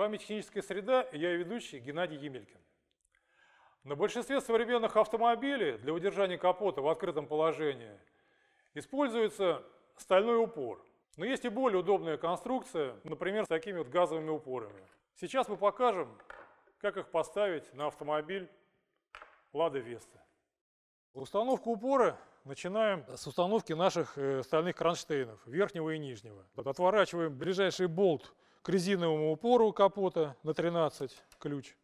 вами «Техническая среда» и я ведущий Геннадий Емелькин. На большинстве современных автомобилей для удержания капота в открытом положении используется стальной упор. Но есть и более удобная конструкция, например, с такими вот газовыми упорами. Сейчас мы покажем, как их поставить на автомобиль Лада Веста. Установку упора начинаем с установки наших э, стальных кронштейнов, верхнего и нижнего. Отворачиваем ближайший болт к резиновому упору капота на 13 ключ.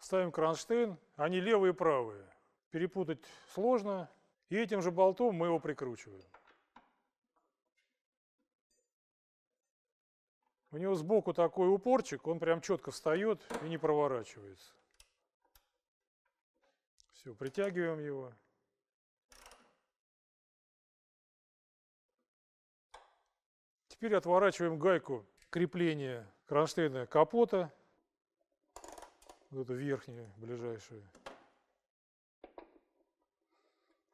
Ставим кронштейн, они левые и правые. Перепутать сложно, и этим же болтом мы его прикручиваем. У него сбоку такой упорчик, он прям четко встает и не проворачивается. Все, притягиваем его. Теперь отворачиваем гайку крепления кронштейна капота вот эту верхнюю, ближайшую.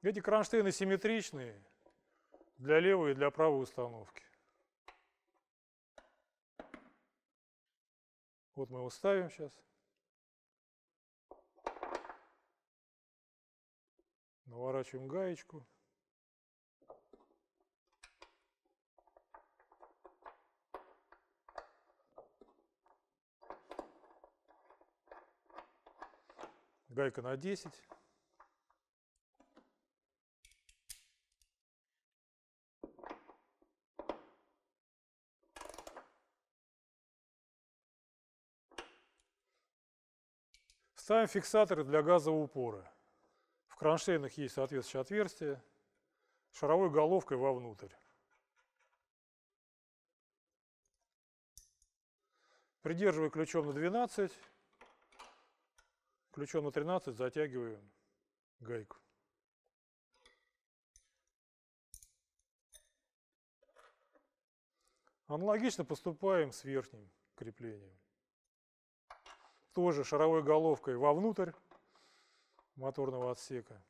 Эти кронштейны симметричные для левой и для правой установки. Вот мы его ставим сейчас. Наворачиваем гаечку. Гайка на 10. Ставим фиксаторы для газового упора. В кронштейнах есть соответствующее отверстие, шаровой головкой вовнутрь. Придерживая ключом на 12, Ключом на 13 затягиваю гайку. Аналогично поступаем с верхним креплением. Тоже шаровой головкой вовнутрь моторного отсека.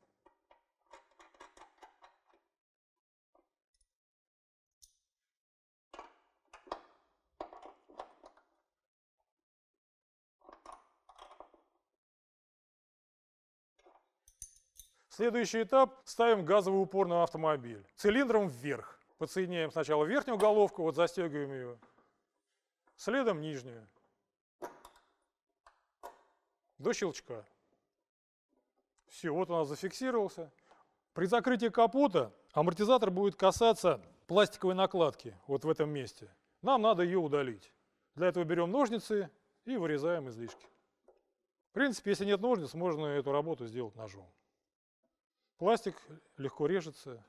Следующий этап – ставим газовый упор на автомобиль. Цилиндром вверх. Подсоединяем сначала верхнюю головку, вот застегиваем ее. Следом нижнюю. До щелчка. Все, вот у нас зафиксировался. При закрытии капота амортизатор будет касаться пластиковой накладки вот в этом месте. Нам надо ее удалить. Для этого берем ножницы и вырезаем излишки. В принципе, если нет ножниц, можно эту работу сделать ножом. Пластик легко режется.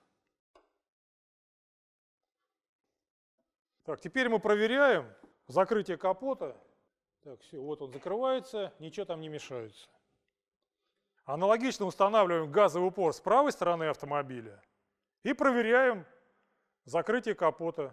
Так, теперь мы проверяем закрытие капота. Так, все, вот он закрывается, ничего там не мешается. Аналогично устанавливаем газовый упор с правой стороны автомобиля и проверяем закрытие капота